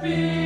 be.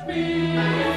Spiel.